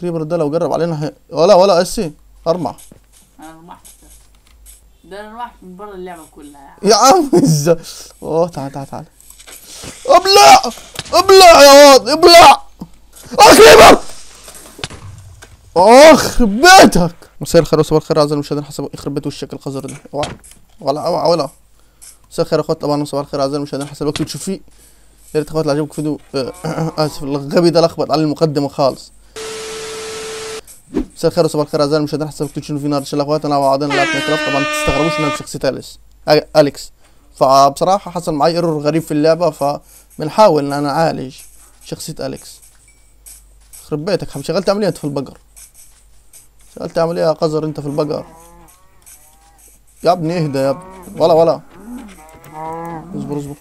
creeper ده لو قرب علينا هي... ولا ولا اسيب ارمح أنا رمحت. ده أنا رمحت من بره اللعبة كلها. يا عم إزاي؟ أوه تعال تعال تعال. ابلع! ابلع يا واد ابلع! آه creeper يخرب بيتك! مساء الخير وصباح الخير أعزائي المشاهدين حسب يخرب بيت وشك القذر ده. أوعى ولا أوعى ولا. مساء الخير يا أخوات طبعا وصباح الخير أعزائي المشاهدين حسب الوقت اللي تشوف فيه يا ريت أخوات اللي عجبكم فيديو آه، آسف الغبي ده لخبط على المقدمة خالص. مساء الخير وصباح الخير اعزائي المشاهدين حسب الوقت تشوفوا فيه نار ان شاء الله اخواتنا مع بعضنا نلعب ماينكرافت طبعا ما تستغربوش ان أنا بشخصيه اليس اليكس فبصراحه حصل معي error غريب في اللعبه فبنحاول ان أنا اعالج شخصيه اليكس يخرب بيتك شغلت عمليه انت في البقر شغلت عمليه قذر انت في البقر يا ابني اهدى يا ابني ولا ولا اصبر اصبر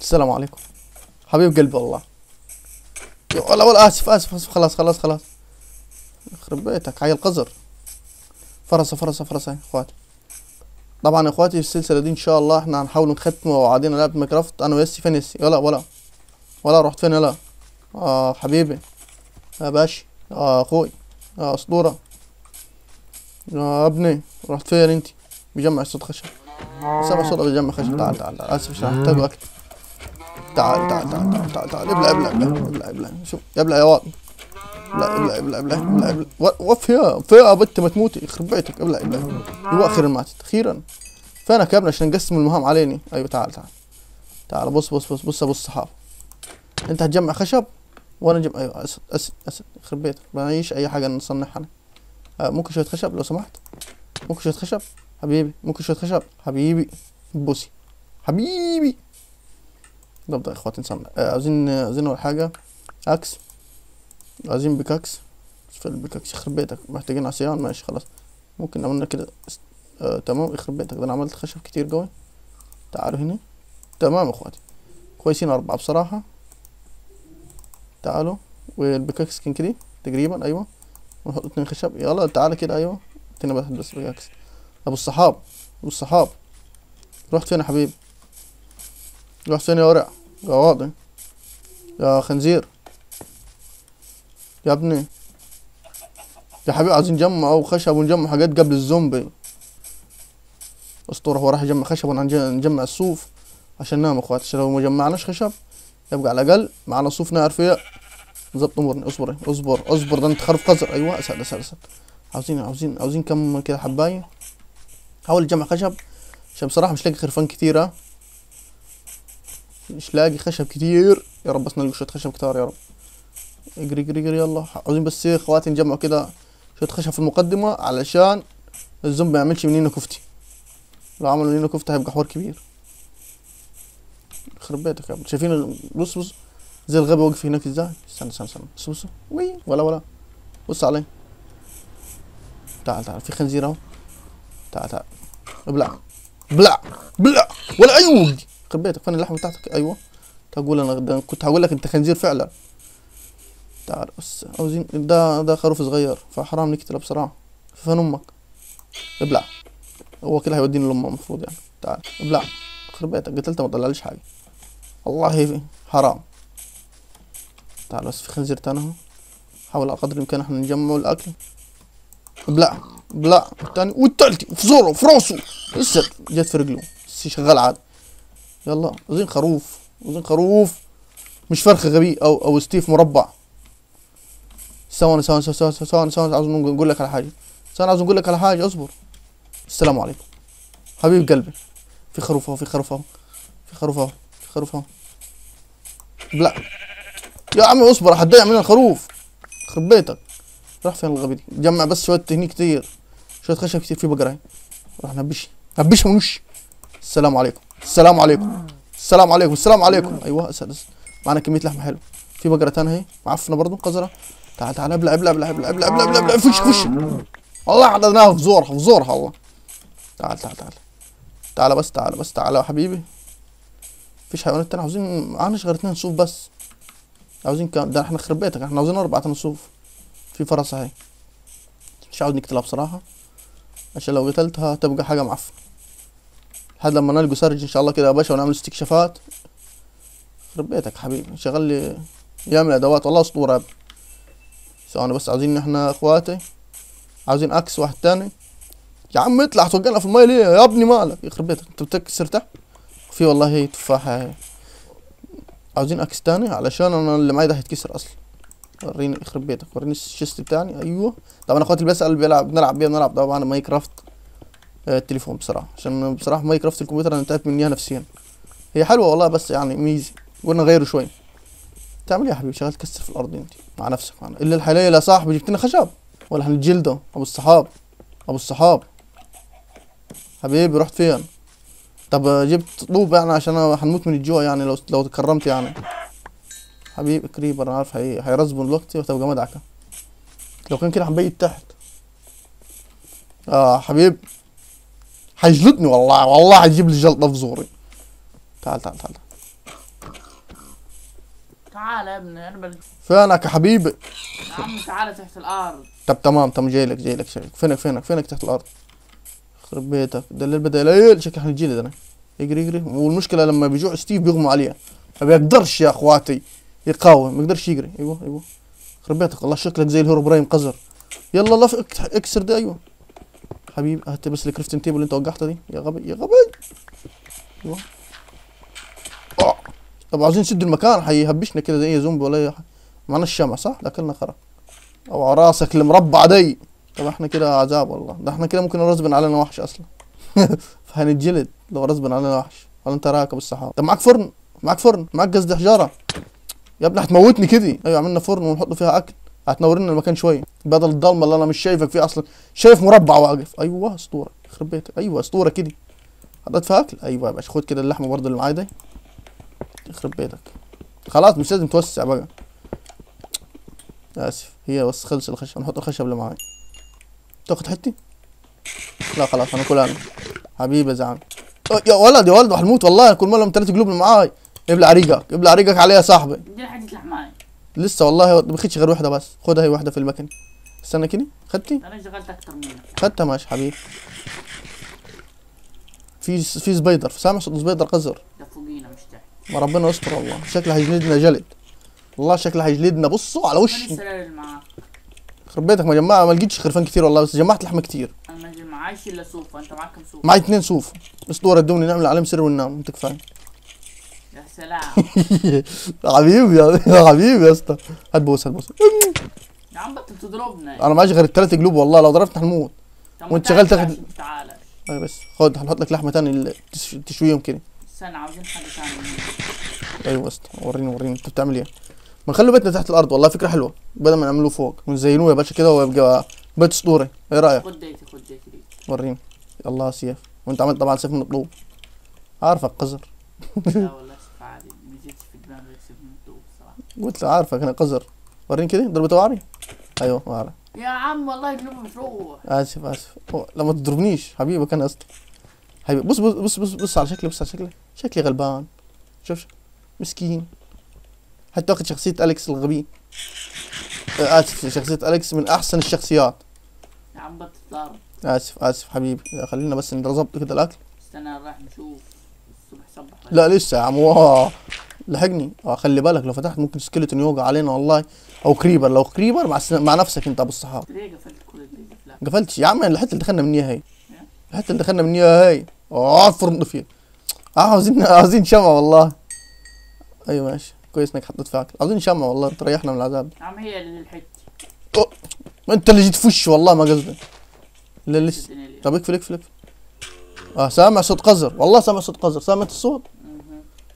السلام عليكم حبيب قلبي والله ولا ولا آسف آسف آسف. خلاص خلاص خلاص. يخرب بيتك عيل قذر فرسه فرسه فرسه يا إخواتي. طبعا يا إخواتي السلسلة دي إن شاء الله إحنا هنحاول نختم وعدينا لعبة ماينكرافت. أنا ويسي فين يسي؟ ولا ولا. ولا رحت فين؟ ولا آه حبيبي. يا باشا يا أخوي. يا أسطورة. يا أبني. رحت فين انت بيجمع صوت خشب. سامع صوت بيجمع خشب. تعال تعال آسف مش هحتاج اكل تعال تعال تعال تعال تعال تعال ابلع ابلع ابلع ابلع شوف ابلع يا واد. ابلع ابلع ابلع ابلع ابلع ابلع. وف يا فيا بنت ما تموتي. يخرب بيتك ابلع ابلع أيوه أخيرا ماتت أخيرا فينك يا ابني عشان نقسم المهام عليني. أيوه تعال تعال. تعال بص بص بص بص أبو الصحاب. أنت هتجمع خشب وأنا جمع أيوه أسد أسد أسد. يخرب بيتك. معيش أي حاجة نصنعها أنا. آه ممكن شوية خشب لو سمحت. ممكن شوية خشب حبيبي. ممكن شوية خشب حبيبي. بوسي حبيبي. نبدأ يا إخواتي نصنع آه عاوزين عاوزين أول حاجة axe عايزين pickaxe في ال pickaxe يخرب بيتك. محتاجين عصيان. ماشي خلاص. ممكن عملنا كده. آه تمام. يخرب بيتك. ده أنا عملت خشب كتير قوي تعالوا هنا. تمام إخواتي. كويسين أربعة بصراحة. تعالوا. وال pickaxe كان كده. تقريبا أيوه. ونحط اتنين خشب. يلا تعالى كده. أيوه. اتنين بس بس pickaxe أبو الصحاب. أبو الصحاب. رحت فين يا حبيبي؟ رحت فين يا ورع؟ يا واضي يا خنزير. يا ابني. يا حبيبي عايزين نجمع خشب ونجمع حاجات قبل الزومبي. اسطوره هو راح يجمع خشب وأنا نج- نجمع الصوف عشان ننام يا أخواتي. عشان لو ما جمعناش خشب يبقى على الأقل معنا صوف نعرف فيها ظبط أمورنا. اصبر اصبر اصبر. ده انت خرف قذر أيوه اسد اسد اسد عاوزين عاوزين عاوزين كم كده حباية. حاول تجمع خشب عشان بصراحة مش لاقي خرفان كتيره مش لاقي خشب كتير. يا رب بس نلقى شوية خشب كتار يا رب. اجري اجري اجري يلا. عاوزين بس إيه إخواتي نجمع كده شوية خشب في المقدمة علشان الزومبي ما يعملش مننا كفتي. لو عملوا مننا كفته هيبقى حوار كبير. يخرب بيتك يا شايفين بص بص. زي الغبي واقف هناك إزاي؟ استنى استنى استنى. بص بص. وي ولا ولا. بص علي. تعال تعال. في خنزير أهو. تعال تعال. ابلع بلع. بلع. ولا أيوه يخرب بيتك فين اللحمه بتاعتك؟ أيوه. تقول أنا ده كنت هقول لك أنت خنزير فعلا. تعال بس عاوزين ده ده خروف صغير فحرام نقتله بصراحه فين أمك؟ ابلع. هو كده هيوديني لأمه المفروض يعني. تعال ابلع. يخرب بيتك قتلته ما طلعليش حاجة. والله حرام. تعال بس في خنزير تاني أهو. حاول على قدر الإمكان إحنا نجمع الأكل. ابلع ابلع. التاني والتالتي في زوره في راسه. لسه جت في رجله؟ شغال عادي يلا عاوزين خروف عاوزين خروف. مش فرخ غبي أو أو ستيف مربع. ثواني ثواني ثواني ثواني ثواني عاوز نقول لك على حاجة. ثواني عاوز نقول لك على حاجة اصبر. السلام عليكم. حبيب قلبي. في خروف أهو في خروف أهو. في خروف أهو في خروف أهو. لا. يا عمي اصبر هتضيع من الخروف. يخرب بيتك. راح فين الغبي دي؟ جمع بس شوية تهنيك كتير. شوية خشب كتير في بقرة راح نبش. نبش وش السلام عليكم. السلام عليكم. السلام عليكم. السلام عليكم. أيوه اسد معانا كمية لحمة حلوة. في بقرة ثانية أهي. معفنه برضه قذرة. تعال تعال ابلع ابلع ابلع ابلع ابلع ابلع ابلع ابلع. فش فش. الله في زورها في زورها والله. تعال تعال تعال. تعال بس تعال بس تعال يا حبيبي. مفيش حيوانات تانية. عاوزين معناش غير اثنين صوف بس. عاوزين كام؟ ده إحنا خرب بيتك. إحنا عاوزين أربعة صوف في فرس أهي. مش عاوز نقتلها بصراحة. عشان لو قتلتها تبقى حاجة معفنة. لحد لما نلقوا سرج إن شاء الله كده يا باشا ونعمل استكشافات. خرب بيتك حبيبي شغل لي يعمل أدوات. والله أسطورة يا ابني. ثواني بس عاوزين إحنا إخواتي. عاوزين axe واحد تاني. يا عم اطلع توقعنا في الماي ليه يا ابني مالك؟ يخرب بيتك أنت بتكسر تحت؟ في والله تفاحة. عاوزين axe تاني؟ علشان أنا اللي معي ده هيتكسر أصلا. وريني يخرب بيتك وريني ال chest بتاعي. أيوه. طبعا إخواتي بيسأل بيلعب بنلعب بيه بنلعب. طبعا ماين كرافت آه، التليفون بصراحة. عشان بصراحة ماين كرافت الكمبيوتر أنا تعبت منيها نفسيا. هي حلوة والله بس يعني ميزي قلنا غيره شوي. تعمل إيه يا حبيبي شغال تكسر في الأرض أنت. مع نفسك معنا إلا الحلاية يا صاحبي جبت لنا خشب. ولا هنجلده أبو الصحاب. أبو الصحاب. حبيبي رحت فين؟ طب آه، جبت طوب يعني عشان هنموت من الجوع يعني لو لو تكرمت يعني. حبيبي creeper أنا عارف هي هي respawn دلوقتي وتبقى مدعكه لو كان كده هنبيت تحت. آه حبيب حيجلدني والله والله حيجيب لي جلطة في زوري. تعال تعال تعال. تعال يا ابني أنا بل... فينك يا حبيبي؟ يا عم تعال تحت الأرض. طب تمام تمام جاي لك جاي لك لك فينك فينك فينك تحت الأرض؟ يخرب بيتك ده الليل بدا يليل شكل حنجيلد أنا يجري يجري والمشكلة لما بيجوع ستيف بيغمى عليه. ما بيقدرش يا أخواتي يقاوم ما يقدرش يجري أيوه أيوه. يخرب بيتك والله شكلك زي ال Herobrine قذر. يلا الله اكسر ده أيوه. حبيبي هات بس ال crafting table اللي انت وقعتها دي. يا غبي يا غبي. أيوه. طب عاوزين نسد المكان حيهبشنا كده زي زومبي ولا أي حاجة. معنا الشمع صح؟ اكلنا خرا أو على راسك المربع دي. طب إحنا كده عذاب والله. ده إحنا كده ممكن رزبن علينا وحش أصلا. فهنتجلد لو رزبن علينا وحش. ولا أنت راكب السحاب طب معاك فرن معاك فرن معاك قصدي حجارة. يا ابني هتموتني كده. أيوه عملنا فرن ونحط فيها أكل. هتنور لنا المكان شوية. بدل الضلمة اللي أنا مش شايفك فيه أصلا. شايف مربع واقف. أيوه أسطورة. يخرب بيتك أيوه أسطورة كده. حطيت فيها اكل أيوه يا باشا خد كده اللحمة برضه اللي معايا دي. يخرب بيتك. خلاص مش لازم توسع بقى. آسف. هي بس خلص الخشب. نحط الخشب اللي معاي تاخد حتي لا خلاص أنا كلها أنا. حبيبي يا زعيم. أه، يا ولد يا ولد هنموت والله. كل مرة ثلاث قلوب اللي معاي ابلع ريقك. ابلع ريقك عليا يا صاحبي. دي حتة لحماي لسه والله ما خدش غير واحدة بس. خدها هي واحدة في المكن. استنى كده. خدتي؟ أنا اشتغلت أكتر منك خدتها ماشي حبيبي. في في spider. سامع صوت spider قذر ده فوقينا مش تحت. ما ربنا يستر والله. شكله هيجلدنا جلد. والله شكله هيجلدنا. بصوا على وش. السلال اللي معاك خرب بيتك ما جمع ما لقيتش خرفان كتير والله بس جمعت لحمه كتير. أنا ما معايش إلا صوفه أنت معاك كم صوفه معي اتنين صوف اسطوره ادوني نعمل عليهم سرير وننام. أنت كفاية. يا سلام. حبيبي يا حبيبي يا اسطى. هات بوس هات بوس يا عم بطل تضربنا. أنا معيش غير الثلاث قلوب والله لو ضربت هنموت. وأنت شغال تعال تاخد- تعالى. أيوه بس خد هنحط لك لحمة تاني تش- تشويهم كده استنى عاوزين حاجة ثانية أيوه يا اسطى وريني وريني. أنت بتعمل إيه؟ ما نخلي بيتنا تحت الأرض والله فكرة حلوة. بدل ما نعمله فوق ونزينوه يا باشا كده ويبقى بيت أسطوري. إيه رأيك؟ خد ديتي خد ديتي دي. وريني. الله سيف. وأنت عملت طبعا سيف من الطوب. عارفك قذر لا والله سيف عادي ما جيتش في دماغي سيف من الطوب قلت عارفك أنا قذر. وريني كده ضربة وعري. أيوه وعري. يا عم والله قلوبي بتروح آسف آسف. أوه، لا ما تضربنيش حبيبك أنا اسطى حبيبي بص بص بص بص, بص على شكلي بص على شكلي. شكلي غلبان. شوف. مسكين. حتى واخد شخصية أليكس الغبي. آه، آسف شخصية أليكس من أحسن الشخصيات. يا عم بطل ضرب آسف آسف حبيبي. خلينا بس نظبط كده الأكل. استنى راح نشوف. الصبح صبح. لا لسه يا عم لحقني. آه خلي بالك لو فتحت ممكن skeleton يوقع علينا والله. أو creeper لو creeper مع. مع نفسك أنت أبو الصحاب. ليه قفلت كل لا. قفلتش. يا عم الحته اللي دخلنا منيها هي الحته اللي دخلنا منيها هي آه فرن فيها آه عاوزين عاوزين شمع والله. أيوه ماشي. كويس إنك حطيت فيها اكل عاوزين شمع والله. تريحنا من العذاب. يا عم هي اللي أنت اللي جيت في وشي والله ما قصدي لا لسه. طب اقفل اقفل اقفل. آه سامع صوت قذر. والله سامع صوت قذر. سامع الصوت.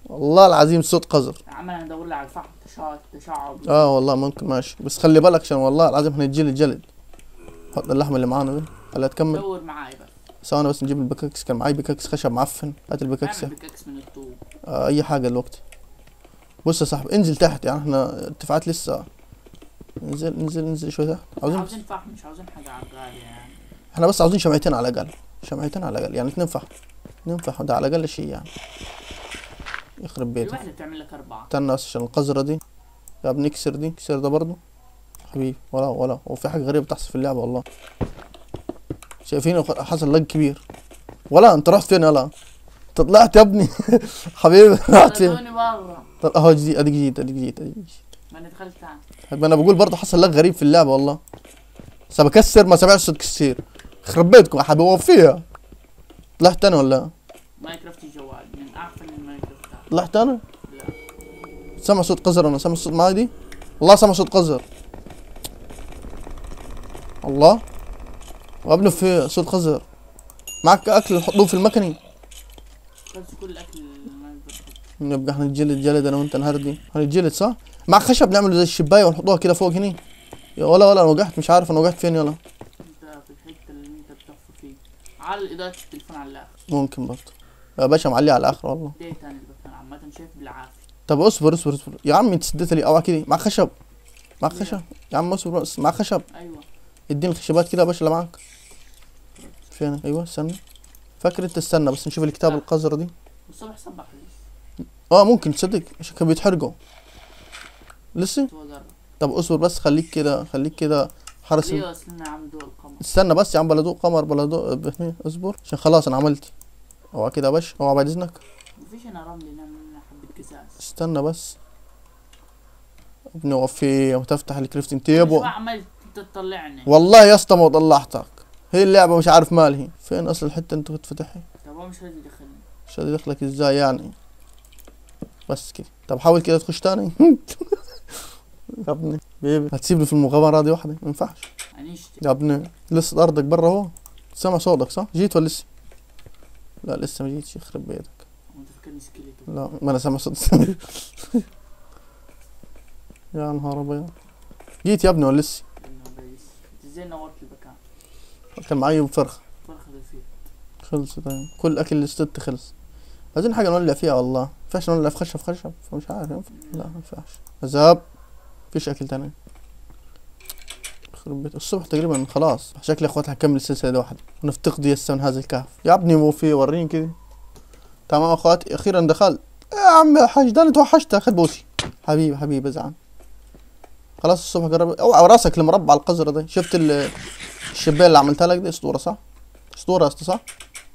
والله العظيم صوت قذر يا عم أنا ادور لي على الفحم. تشعب تشعب. آه والله ممكن ماشي. بس خلي بالك عشان والله العظيم هنتجلد جلد حط اللحمه اللي معانا دي خليها تكمل. دور معاي بس. ثواني بس نجيب ال pickaxe كان معاي pickaxe خشب معفن. هات ال pickaxe اعمل pickaxe من الطوب. آه أي حاجة دلوقتي بص يا صاحبي انزل تحت. يعني إحنا ارتفاعات لسه. انزل انزل انزل شوي تحت. عاوزين؟ عاوزين فحم مش عاوزين حاجة على الغالي يعني. إحنا بس عاوزين شمعتين على الأقل. شمعتين على الأقل. يعني اتنين فحم. اتنين فحم. ده على الأقل شيء يعني. يخرب بيتك. الواحده بتعمل لك أربعة. استنى بس عشان القذرة دي. يا ابني اكسر دي اكسر ده برضو حبيبي ولا ولا. هو في حاجة غريبة بتحصل في اللعبة والله. شايفين حصل لاج كبير. ولا انت رحت فين؟ يلا. انت طلعت يا ابني. حبيبي رحت فين؟ اهو جديد ادي جديد ادي جديد ادي جديد. ما أنا دخلت طيب أنا بقول برضه حصل لك غريب في اللعبة والله. بس بكسر ما سمعت صوت كسير. يخرب بيتكم. حابب اوفيها طلعت أنا ولا؟ ماينكرافت الجوال من اعفن الماينكرافت طلعت أنا لا سمع صوت قزر أنا سمع صوت معي دي والله سمع صوت قزر. الله. وابنه في صوت قزر. معك أكل نحطوه في المكني خلص كل الاكل نبقى إحنا نتجلد جلد أنا وأنت نهردي هنتجلد صح؟ مع خشب نعمله زي الشباية ونحطوها كده فوق هني. يا ولا ولا أنا وقعت مش عارف أنا وقعت فين يلا. أنت في الحتة اللي أنت بتحفر فيه على اضاءه التليفون على الآخر. ممكن برضه. يا باشا معلي على الآخر والله. دي تاني البكان عامة شايف بالعافية. طب اصبر اصبر اصبر. يا عم انت سديت لي. اوعى كده. مع خشب. مع خشب. يا عم اصبر بس. مع خشب. أيوه. اديني الخشبات كده يا باشا اللي معاك. فين؟ أيوه استنى. فاكر انت استنى بس نشوف الكتاب لا. القذرة دي. والصبح صبح آه ممكن تصدق. عشان كانوا بيتحرقوا لسه؟ طب اصبر بس. خليك كده خليك كده حرس ليه وصلنا يا عم دول القمر؟ استنى بس يا عم بلدوق قمر بلدوق بهني اصبر. عشان خلاص أنا عملت. اوعى كده يا باشا اوعى بعد إذنك. مفيش أنا رمل لنا حبه قزاز. استنى بس. ابني وفي وتفتح الكريفتنج شو تيبل عملت تطلعني. والله يا اسطى ما طلعتك. هي اللعبة مش عارف مالهي فين أصل الحتة أنت كنت فاتحها؟ طب هو مش راضي يدخلني. مش راضي يدخلك إزاي يعني؟ بس كده. طب حاول كده تخش تاني. يا ابني. بيبي. هتسيبني في المغامرة دي واحدة ما ينفعش. يا ابني لسه أرضك برا أهو. سامع صوتك صح؟ جيت ولا لسه؟ لا لسه ما جيتش يخرب بيتك. فاكرني skeleton لا ما أنا سامع صوت يا نهار أبيض. جيت يا ابني ولا لسه؟ أنت إزاي نورت المكان كان معي فرخ فرخة فيه خلص طيب كل أكل اللي استدت خلص. عايزين حاجة نولع فيها؟ والله ما ينفعش نولع في خشب خشب. فمش عارف. ينفع لا ما ينفعش عذاب. فيش أكل تاني. يخرب بيت الصبح تقريبا خلاص. شكلي يا اخوات هكمل السلسلة دي واحدة ونفتقد يسا من هذا الكهف. يا ابني مو في وريني كذا تمام أخواتي. أخيرا دخلت. يا عم يا حاج ده أنا توحشت. أخذ بوسي. حبيبي حبيبي ازعل خلاص الصبح قرب. أوعى راسك المربع القذر ده شفت ال- الشبايه اللي عملتها لك دي؟ أسطورة صح؟ أسطورة يا اسطى صح؟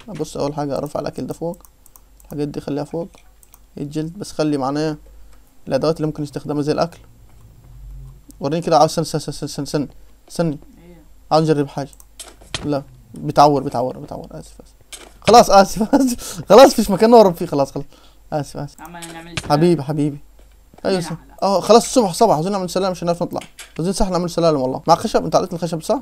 بص أول حاجة أرفع الأكل ده فوق. الحاجات دي خليها فوق. الجلد بس خلي معنا إيه الأدوات اللي ممكن نستخدمها زي الأكل. وريني كده. عاوز سن سن سن سن سن. سني. إيه. عاوز نجرب حاجة. لا بتعور بتعور بتعور. آسف آسف. خلاص آسف آسف. خلاص فيش مكان نهرب فيه. خلاص خلاص. آسف آسف. يا عم أنا نعمل. حبيبي حبيبي. أيوه لا، صح. آه خلاص الصبح صباح عاوزين نعمل سلالم عشان نعرف نطلع. عاوزين صح نعمل سلالم والله. مع خشب؟ أنت عطيتني الخشب صح؟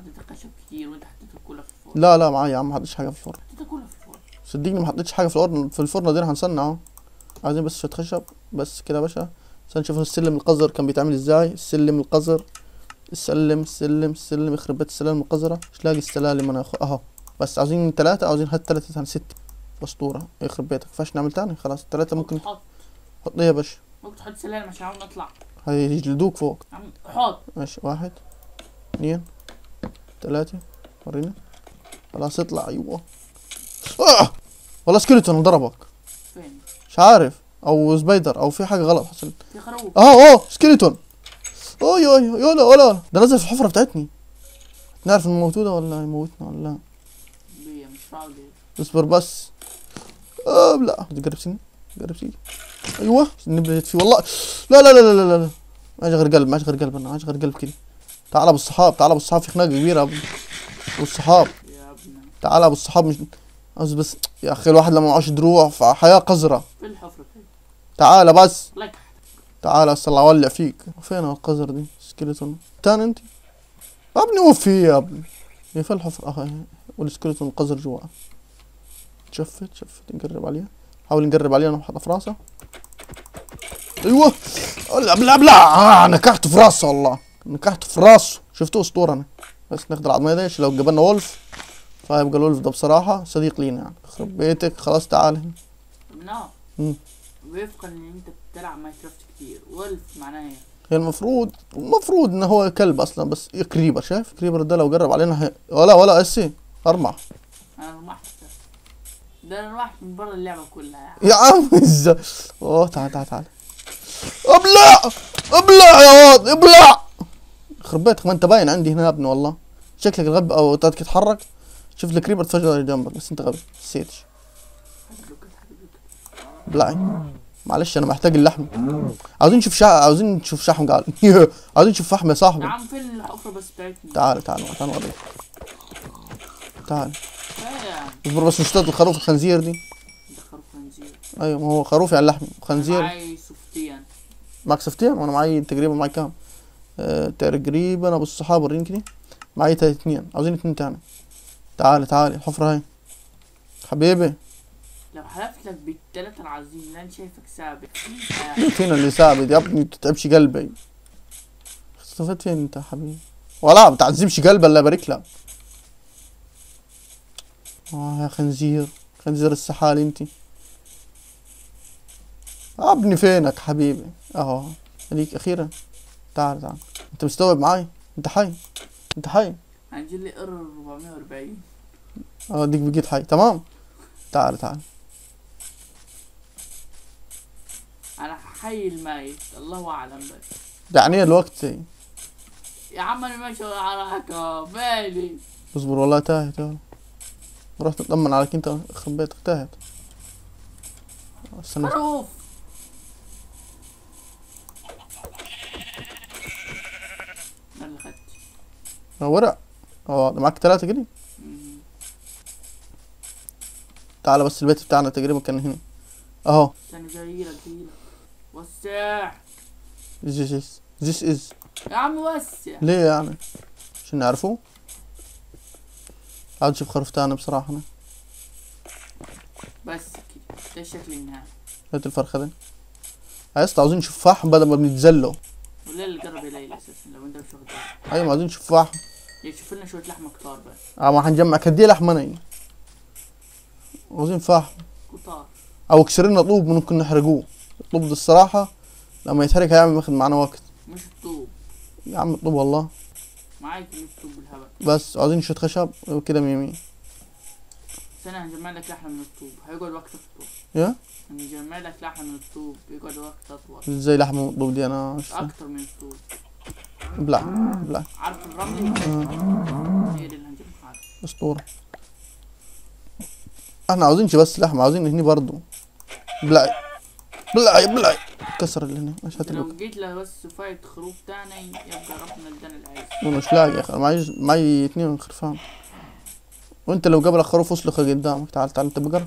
حطيت خشب كتير وأنت حطيت الكولا في الفرن. لا لا معايا يا عم ما حطيتش حاجة في الفرن. حطيت الكولا في الفرن. صدقني ما حطيتش حاجة في الفرن في الفرن دي هنصنع أهو. عايزين بس شوية خشب. بس كده يا باشا. عشان نشوف السلم القذر كان بيتعمل إزاي. السلم القذر. السلم السلم السلم يخرب بيت السلالم القذرة. مش لاقي السلالم أنا. أهو. بس عاوزين ثلاثة عاوزين هات ثلاثة ثاني ستة أسطورة. يخرب بيتك. فاش نعمل تاني؟ خلاص. ثلاثة ممكن حط. حط إيه يا باشا؟ ممكن تحط سلالم عشان نطلع. هيجلدوك فوق. حط. ماشي. واحد اثنين ثلاثة ورينا. خلاص اطلع. أيوه. آه! والله skeleton ضربك. فين؟ مش عارف. أو spider أو في حاجة غلط حصل في خروف آه آه skeleton. اوي اوي يلا ولا ده نزل في الحفرة بتاعتني. نعرف إنه موجوده ولا يموتنا ولا لا؟ اصبر بس. آه لا قرب سني قرب سني أيوه نبلت فيه. والله لا لا لا لا لا لا. ما غير قلب ما غير قلب أنا ما غير قلب كده. تعال أبو الصحاب تعال أبو الصحاب في خناقة كبيرة أبو الصحاب. تعال أبو الصحاب مش عاوز بس يا أخي الواحد لما معوش دروع فحياة قذرة. الحفرة تعال بس. لك تعال اصل اولع فيك. فين القذر دي؟ سكيلتون تاني انت؟ يا ابني وفي يا ابني؟ في الحفرة آه هي. وال skeleton القذر جوا. شفت شفت نقرب عليها. حاول نقرب عليها أنا في راسه. أيوه. لا لا لا آه نكحته في راسه والله. نكحته في راسه. شفتوه اسطورة أنا. بس ناخد العظمية دي لو قابلنا wolf. فيبقى ال wolf ده بصراحة صديق لينا يعني. خرب بيتك. خلاص تعال. هنا. وفقا إن أنت بتلعب ماينكرافت كتير. wolf معناه إيه؟ هي المفروض المفروض انه هو كلب أصلا بس creeper شايف؟ creeper ده لو قرب علينا هي... ولا ولا اسي ارمع أنا رمحت ده أنا رمحت من برا اللعبة كلها يا عم. إزاي؟ أوه تعال تعال تعال. أبلع! أبلع يا واد أبلع! يخرب بيتك ما أنت باين عندي هنا يا ابني والله. شكلك الغبي أو تتحرك شوف ال creeper تفجر جنبك بس أنت غبي. نسيتش. بلعي معلش أنا محتاج اللحم. عاوزين نشوف شح... عاوزين نشوف شحم قال عاوزين نشوف فحم يا يا صاحبي عم فين الحفرة بس بتاعتنا؟ تعال تعال تعال نوريك. تعال. اصبر بس نشتغل الخروف الخنزير دي. ده خروف خنزير. أيوه ما هو خروف يعني لحم. خنزير. معاي سفتين معك سفتين وأنا معي تقريبا معي كام؟ آه تقريبا أبو الصحاب وريني كده. معي تا اتنين. عاوزين اتنين تاني. تعال تعال الحفرة هاي. حبيبي. لو حلفت لك بالتلاتة العظيم لأن شايفك سابق فين اللي ثابت يا ابني تتعبش قلبي. استفدت فين انت يا حبيبي؟ ولا بتعذبش قلبي الله يبارك لك. آه يا خنزير خنزير السحال انت. ابني فينك حبيبي؟ اهو ليك أخيرا تعال تعال. انت مستوعب معاي؟ انت حي؟ انت حي؟ هنجي لي ايرور 440 آه ديك بقيت حي. تمام؟ تعال تعال. حي الميت الله أعلم بس. يعني الوقت؟ يا عم أنا ماشي على حكا بالي اصبر والله تاهت يلا. رحت أطمن عليك أنت يخرب بيتك تاهت. استنى. خروف. أنا اللي خدت آه ورق. آه معاك ثلاثة كده مم. تعالى بس البيت بتاعنا تقريبا كان هنا. أهو. استنى جايلك جايلك. وسع. Is this is. يا عم وسع. ليه يعني؟ عشان نعرفه؟ عاوز أشوف خروف تاني بصراحة أنا. بس كده ده الشكل النهائي هات الفرخة دي يا اسطى عاوزين فحم بدل ما بنتزلوا. والليل اللي قرب الي أساسا لو مش واخد بالك أيوه عاوزين نشوف فحم يشوف لنا شوية لحمة كتار بس. آه ما هنجمع كديه لحمة ني عاوزين فحم كتار. أو كسر لنا طوب ممكن نحرقوه. الطوب الصراحة لما يتحرق هيعمل ياخد معانا وقت. مش الطوب. يا عم الطوب والله. معاك كمية طوب بالهبل. بس عاوزين شوية خشب كده مية مية. سنة هنجمع لك لحمة من الطوب. هيقعد وقت أطول. يا؟ هنجمع لك لحمة من الطوب. يقعد وقت أطول. إزاي لحمة من الطوب دي؟ أنا مش فاهم. أكتر من الطوب. بلع بلع عارف الرملي؟ آه. هي دي اللي هنجمعها. أسطورة. إحنا عاوزينش بس لحمة عاوزين هني برضو. بلعي بلعي بلعي كسر اللي هنا مش انت لو جيت له بس فايت خروف تاني يبقى ربنا ادانا العز وأنا مش لاقي يا أخي. معي معي اتنين خرفان. وانت لو قبل خروف اسلخه قدامك تعال تعال انت بقر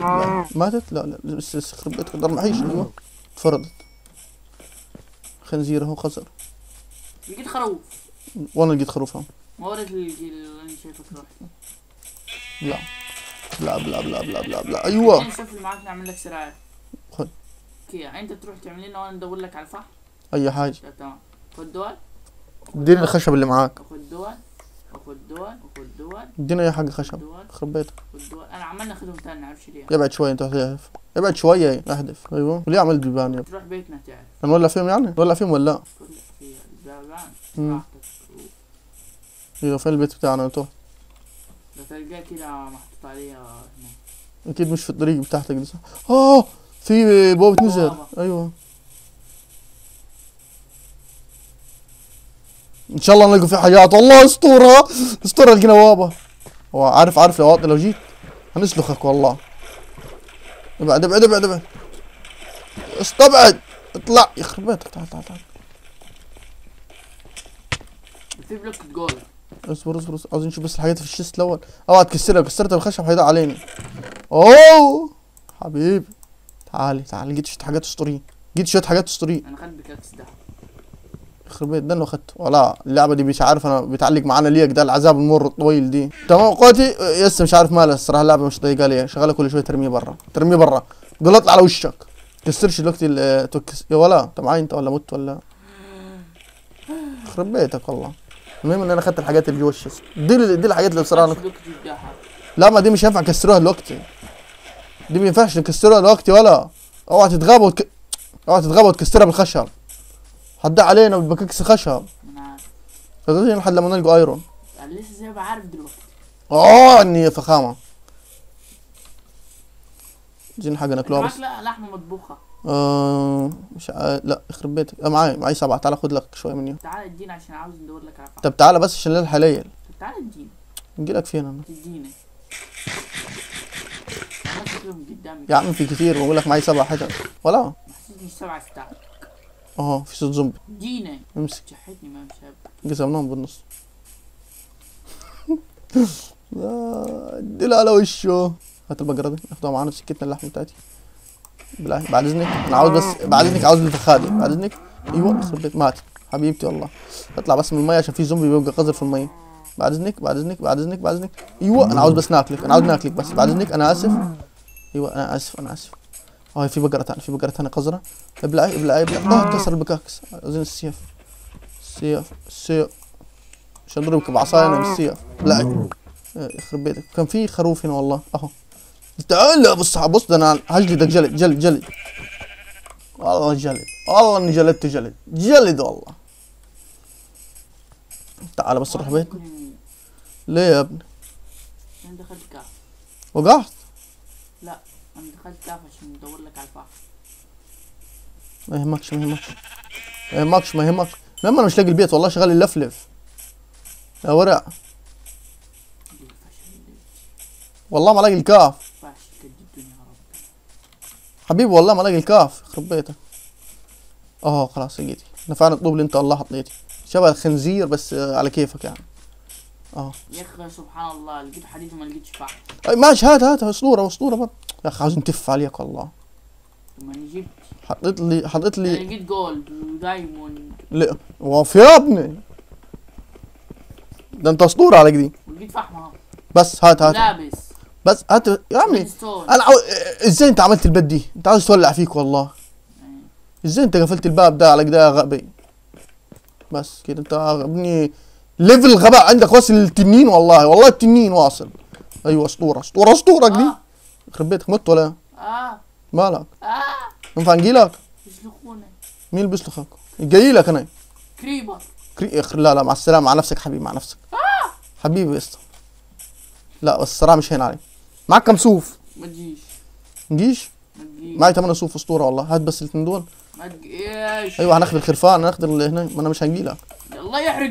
لا ماتت؟ لا لا بس يخرب بيتك ضر معيش أيوه. اتفرضت خنزير أهو خسر. لقيت خروف. وأنا لقيت خروف أهو. ما وريت اللي شايفك رحت لا. بلا بلا بلا بلا بلا بلا. أيوه. اللي معاك نعمل لك خد. كيا أنت تروح تعمل لنا وأنا ندور لك على الفحم أي حاجة. تمام. خد دول. اديني الخشب اللي معاك. وخد دول. وخد دول. وخد دول. اديني أي حاجة خد خشب يخرب بيتك. خد دول. أنا عمال ناخدهم تاني نعرفش ليه. ابعد شوية أنت هتهدف ابعد شوية اهدف أيوه. وليه عملت بيبان يا؟ تروح بيتنا تعرف. نولع فيهم يعني؟ نولع فيهم ولا لا؟ أيوه فين البيت بتاعنا؟ انتو ده تلقاه كده محطوط عليه أكيد مش في الطريق بتاعتك دي صح؟ آه! في بوابه نزل بوابة. أيوه ان شاء الله نلقى في حاجات والله اسطوره اسطوره لقينا بوابه هو عارف عارف لو لو جيت هنسلخك والله ابعد ابعد ابعد ابعد استبعد اطلع يخرب بيتك تعال تعال تعال في block gold اصبر اصبر اصبر عاوزين نشوف بس الحاجات في ال chest الأول اوعى تكسرها لو كسرتها بالخشب هيضيع علينا اوه حبيبي تعالي تعالي جيت شوية حاجات أسطورية. جيت شوية حاجات أسطورية. أنا خدت pickaxe ده. يخرب بيت ده اللي أخدته. ولا اللعبة دي مش عارف أنا بتعلق معانا ليه ده العذاب المر الطويل دي. تمام أخواتي بس مش عارف مالها الصراحة اللعبة مش طايقة لي. شغالة كل شوية ترميه برا ترميه برا. قول اطلع على وشك. كسرش دلوقتي توكس يا ولا انت معاي انت ولا مت ولا؟ يخرب بيتك والله. المهم إن أنا اخدت الحاجات اللي جوا ال chest دي دي الحاجات اللي بصراحة لا ما دي مش هينفع نكسروها دلوقتي دي ما ينفعش نكسروها دلوقتي ولا. اوعى تتغابى وتك... اوعى تتغابى وتكسرها بالخشب. هتضيع علينا بال pickaxe خشب. عارف فضلنا لحد لما نلقى iron أنا لسه زي ما عارف دلوقتي. آه إني فخامة. عايزين حاجة ناكلوها بس. لا لحمة مطبوخة. آه مش ع... لا يخرب بيتك. آه معاي معاي سبعة. تعال خد لك شوية مني. تعال ادينا عشان عاوز ندور لك على طب تعالى بس عشان نلحق ليل طب تعال ادينا نجي لك فين أنا؟ تدينا قدامي. يا عم في كتير بقول لك معي سبع حتت ولا؟ حسيتني سبعة ستار آه في صوت زومبي. جينا امسك. جحتني ما مساب قسمناهم بالنص. لا على وشه هات البقرة دي. ناخدها معانا في سكتنا اللحمة بتاعتي. بالله بعد إذنك. أنا عاوز بس بعد إذنك عاوز الفخادي. بعد إذنك. أيوه يخرب بيت مات. حبيبتي والله. اطلع بس من المية عشان في زومبي بيبقى قذر في المية. بعد إذنك بعد إذنك بعد إذنك بعد إذنك. أيوه أنا عاوز بس ناكلك. أنا عاوز ناكلك بس. بعد إذنك أنا آسف. أيوه أنا آسف أنا آسف. آه في بقرة تانية في بقرة تانية قذرة ابلعي ابلعي ابلعي آه كسر ال pickaxe عايزين السيف السيف السيف عشان اضربك بعصاية؟ أنا بالسيف ابلعي آه، يخرب بيتك. كان في خروف هنا والله. أهو. تعال بص بص ده أنا هجلدك جلد جلد جلد. والله جلد. والله إني جلدت جلد. جلد والله. تعال بس روح بيت ليه يا ابني؟ أنا دخلت وقعت؟ دخلت كاف عشان ادور لك على ما يهمكش ما يهمكش. ما يهمكش ما يهمكش. لما أنا مش لاقي البيت والله شغال يلفلف. يا اللي والله ما لاقي الكاف حبيبي والله ما لاقي الكاف يخرب بيتك. آه خلاص لقيتي. نفعني الطوب اللي أنت والله حطيتي. شبه الخنزير بس على كيفك يعني. آه. يا أخي سبحان الله لقيت حديد وما لقيتش فحم ماشي هات هات أسطورة أسطورة. برضه يا أخي عاوز نتف عليك والله. ثم أنا جبت. حطيت لي حطيت لي. لقيت gold و diamond. لا. واف يا ابني ده أنت أسطورة على كده ولقيت فحم اهو بس هات هات. لا بس. بس هات يا عمي. أنا عاو... إزاي أنت عملت الباب دي؟ أنت عاوز تولع فيك والله. يعني إزاي أنت قفلت الباب ده على كده يا غبي؟ بس كده أنت ابني level الغباء عندك واصل للتنين والله والله التنين واصل. أيوه أسطورة أسطورة أسطورة دي آه. يخرب بيتك مت ولا؟ آه. مالك؟ آه. ينفع نجيلك يسلخونا مين اللي بيسلخك؟ جاي لك أنا. كريبر. كري... لا لا مع السلامة مع نفسك حبيبي مع نفسك. حبيبي يا أسطى. لا بس الصراحه مش هين علي معك كم صوف؟ ما تجيش. نجيش؟ ما تجيش. معي 8 صوف أسطورة والله. هات بس الاثنين دول. ما تجيش. أيوه هناخد الخرفان هناخد هنا ما أنا مش هنجيلك. الله يحرق.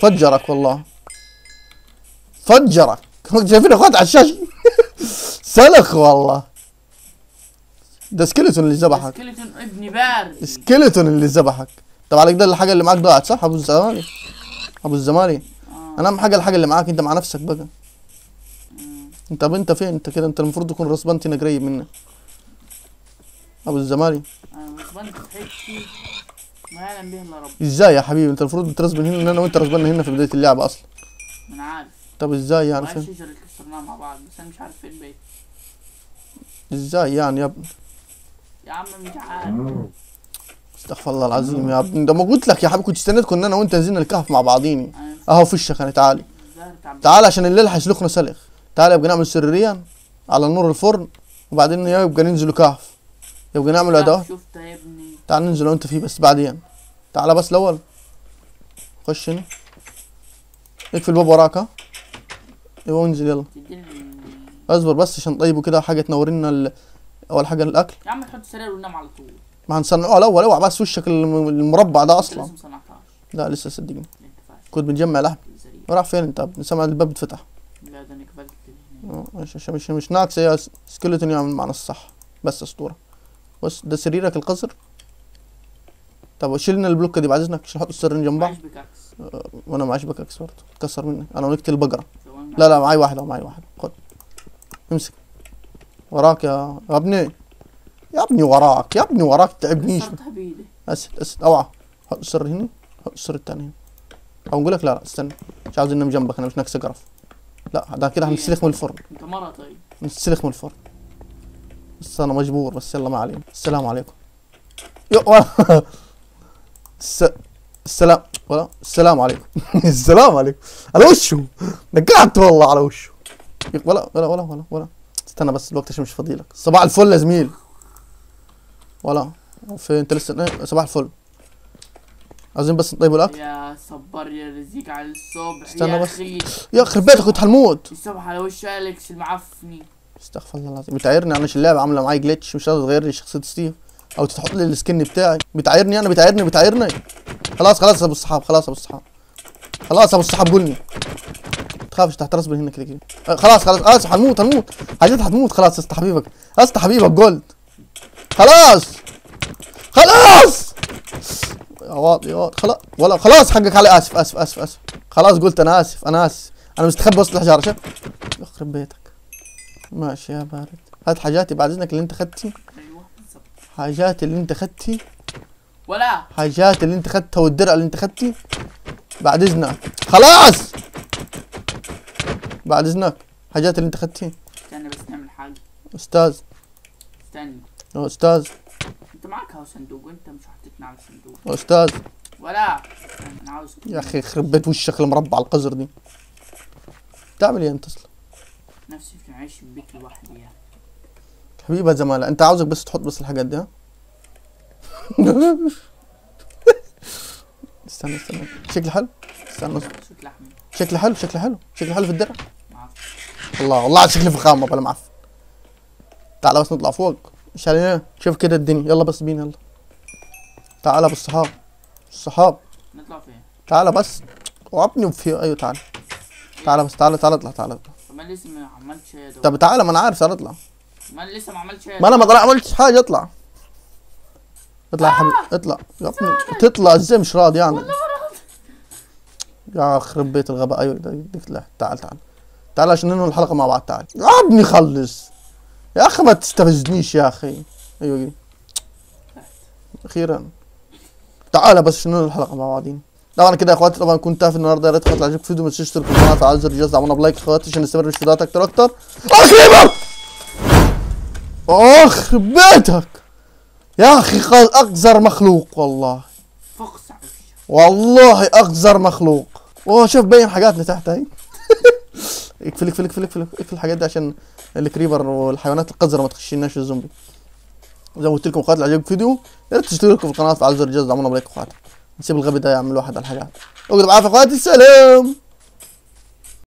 فجرك والله. فجرك. شايفين اخوات على الشاشه. سلخ والله. ده skeleton اللي ذبحك. سكيلتون ابني بارد. skeleton اللي ذبحك. طب عليك ده الحاجة اللي معاك ضاعت صح؟ أبو الزمالي. أبو الزمالي. آه. أنا أهم حاجة الحاجة اللي معاك أنت مع نفسك بقى. أنت طب أنت فين؟ أنت كده أنت المفروض تكون respawn ت هنا قريب مني أبو الزمالي. أنا مصبنت في حتتي. ما يعلم به الا رب. إزاي يا حبيبي؟ أنت المفروض ترسبن هنا أنا وأنت رسبنا هنا في بداية اللعبه أصلا. أنا عارف. طب إزاي يعني؟ فين؟ الشجرة اللي كسرناها مع بعض بس أنا مش عارف فين البيت إزاي يعني يا ابني يا عم مش عارف. استغفر الله العظيم يا ابني. ده ما قلت لك يا حبيبي كنت استنيت كنا أنا وأنت نزلنا الكهف مع بعضيني. أنا أهو في الشكن تعالي. الزهر تعبان. تعال عشان الليل هيسلخنا سلخ تعال يبقى نعمل سريريا على نور الفرن وبعدين يبقى ننزلوا كهف. يبقى نعمل أدوات. شفتها يا ابني. تعال ننزل وانت فيه بس بعدين تعال بس الأول. خش هنا. اقفل الباب وراك ها. أيوه وانزل يلا. اصبر بس عشان طيبوا كده حاجة تنور لنا ال- أول حاجة الأكل. يا عم تحط سرير وننام على طول. ما هنصنعوه الأول أوعى بس وشك الم- المربع ده انت أصلا لسه لا لسه صدقني. انت كنت بنجمع لحم. راح فين أنت؟ سمع الباب اتفتح. لا ده أنا قفلت. آه، مش مش مش, مش ناقصه يا س- skeleton يعمل معنا الصح. بس أسطورة. بس ده سريرك القصر طب شيلنا البلوكة دي بعد اذنك عشان نحط السريرين جنب بعض pickaxe. وأنا معيش pickaxe برضه. اتكسر مني. أنا ونكت البقرة. لا لا معي واحدة معي واحدة. خد. امسك. وراك يا يا ابني. يا ابني وراك يا ابني وراك تعبنيش. أسد أسد. أوعى. حط السرير هنا حط السرير الثاني هنا. أو نقول لك لا لا استنى. مش عاوز انام جنبك أنا مش ناقص قرف. لا ده كده هنسلخ من الفرن. أنت مرة طيب. نسلخ من الفرن. بس أنا مجبور بس يلا ما علينا. السلام عليكم. يو السلام ولا السلام عليكم. السلام عليكم. على وشه نقعت والله على وشه ولا ولا ولا ولا ولا. استنى بس الوقت عشان مش فاضيلك صباح الفل يا زميل. ولا. في انت لسه إيه؟ صباح الفل. عايزين بس نطيب الأكل؟ يا صبر يا رزيق على الصبح. استنى يا بس. أخي. يا يخرب بيتك كنت هنموت الصبح على وش أليكس المعفني. استغفر الله العظيم. بتعايرني أنا اللعبة؟ عاملة معايا جلitch مش راضي تغير لي شخصية ستيف. أو تحط لي السكن بتاعي. بتعايرني أنا بتعايرني بتعايرني. خلاص خلاص يا أبو الصحاب خلاص يا أبو الصحاب. خلاص يا أبو الصحاب قولني تخافش تحت راس هنا كده كده. آه، خلاص خلاص. أسف هنموت هنموت. حاجات هتموت خلاص اسطى حبيبك. اسطى حبيبك قلت خلاص. خلاص. يا واطي يا واطي خلاص ولا خلاص حقك علي. آسف آسف آسف آسف. خلاص قلت أنا آسف أنا آسف. أنا مستخبي وسط الحجارة شوف يخرب بيتك. ماشي يا بارد. هات حاجاتي بعد إذنك اللي أنت خدتي حاجاتي اللي انت خدتي؟ ولا. حاجات اللي انت خدتها والدرع اللي انت خدتي؟ بعد إذنك. خلاص! بعد إذنك. حاجات اللي انت خدتي؟ استنى بس نعمل حاجة. أستاذ. استنى. أستاذ. انت معك هاو صندوق وانت مش حطيتنا على الصندوق. أستاذ. ولا. أنا عاوز يا أخي يخرب بيت وشك المربع القزر دي. تعمل إيه أنت أصلا؟ نفسي في عيش بيك لوحدي يعني. حبيبي يا زمالة أنت عاوزك بس تحط بس الحاجات دي ها؟ استنى استنى. شكل حلو؟ استنى. شكل حلو شكل حلو شكل حلو في الدرع. الله والله على شكلي فخامة بلا معفن تعال بس نطلع فوق. مش علينا شوف كده الدنيا. يلا بس بينا يلا. تعال بالصحاب الصحاب. نطلع فين؟ تعال بس. وابني في أيوه تعال. تعال بس تعال تعال اطلع تعال اطلع. طب ما لسه ما عملتش طب تعال ما أنا عارف تعال اطلع. ما أنا لسه ما عملتش ما أنا ما طلع عملتش حاجة اطلع. اطلع يا حبيبي اطلع. يا ابني تطلع إزاي؟ مش راضي يعني. يا خرب بيت الغباء. أيوه ديك لا تعال تعال. تعال عشان ننهي الحلقة مع بعض تعال. يا ابني خلص. يا أخي ما تستفزنيش يا أخي. أيوه كده أخيرا. تعال بس عشان ننهي الحلقة مع بعضين. طبعا كده يا إخواتي طبعا كنت تافه النهارده يا ريت اخواتي عجبكم الفيديو ما تنسوش تشتركوا في القناة وتفعلوا زر الجرس دعمونا ب like يا اخواتي عشان نستمر في فيديوهات أكتر أكتر أخيرا! أخ بيتك. يا أخي أقذر مخلوق والله. والله أقذر مخلوق. أوه شوف بين حاجاتنا تحت هاي. اقفل اقفل اقفل اقفل اقفل الحاجات دي عشان ال creeper والحيوانات القذرة ما تخشيناش الزومبي. زي ما قلت لكم أخواتي اللي عجبكم الفيديو يا ريت تشتركوا في القناة وتفعلوا زر الجرس دعمونا ب like أخواتي. نسيب الغبي ده يعمل واحد على الحاجات. اقعدوا بعافيه أخواتي سلام.